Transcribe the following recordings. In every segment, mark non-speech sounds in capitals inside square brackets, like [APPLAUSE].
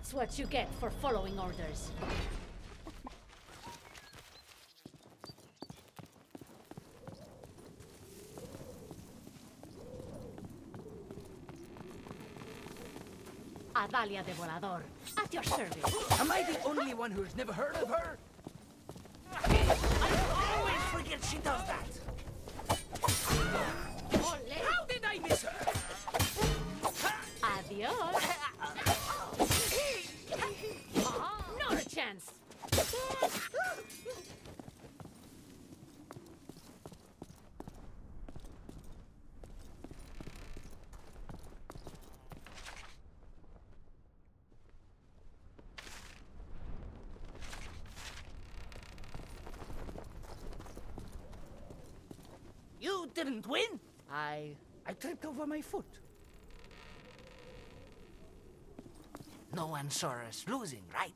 That's what you get for following orders. Adalia de Volador, at your service. Am I the only one who's never heard of her? I always forget she does that. How did I miss her? Adios. Not a chance. You didn't win. I... I tripped over my foot. No one saw us losing, right?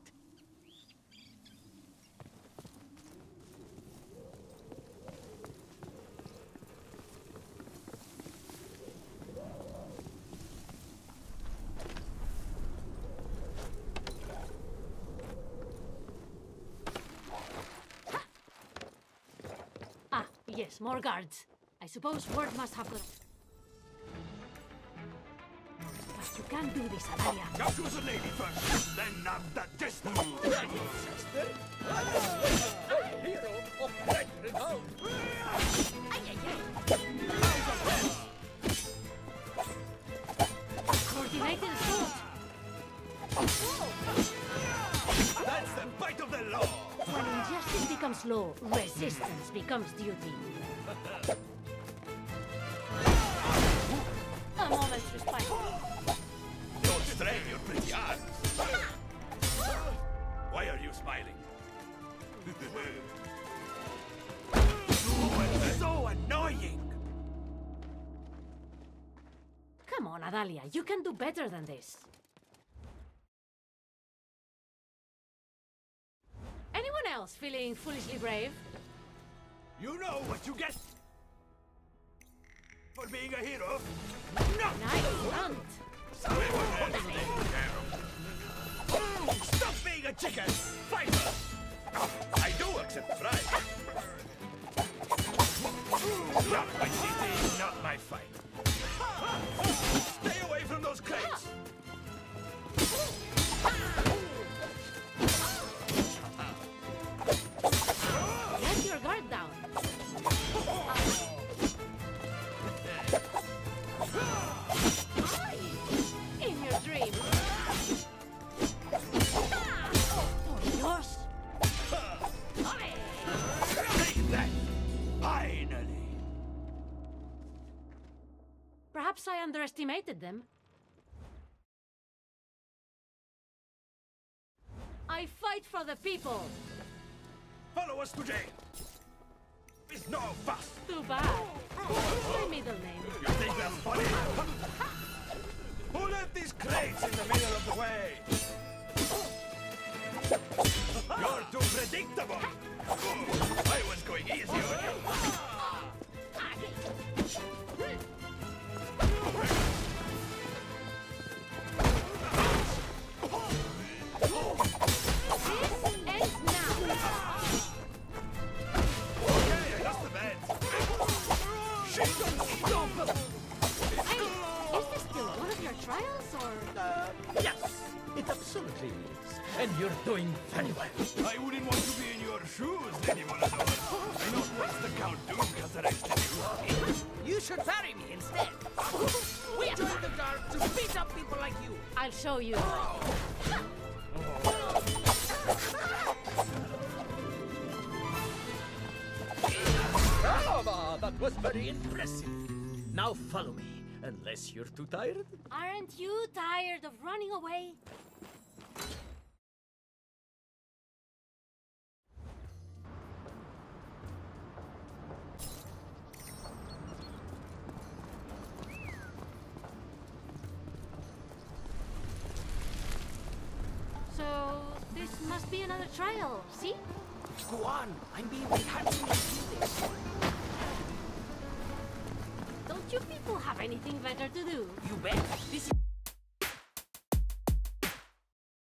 Ah, yes, more guards. I suppose word must have got... But you can't do this, Adalia. Come to the lady first, then not the destiny. Hero of great renown. Coordinated assault. That's the bite of the law. When injustice becomes law, resistance becomes duty. A moment's respite. Don't strain your pretty arms. Why are you smiling? [LAUGHS] so annoying. Come on, Adalia, you can do better than this. Anyone else feeling foolishly brave? You know what you get for being a hero. No. Nice hunt. Stop being a chicken. Fighter. I do Perhaps I underestimated them. I fight for the people. Follow us to jail. With no fuss. Too bad. What's my middle name? You think that's funny? Who left these crates in the middle of the way? You're too predictable. Trials, or...? Uh, yes, it absolutely is. And you're doing very well. I wouldn't want to be in your shoes, Lady Volador. I know what's the Count Duke has arrested you. You should marry me instead. We joined the guard to beat up people like you. I'll show you. Oh. Brava! That was very impressive. Now follow me, unless you're too tired. Aren't you tired of running away? So, this must be another trial, see? Go on. I'm being handsome you people have anything better to do? You bet. This is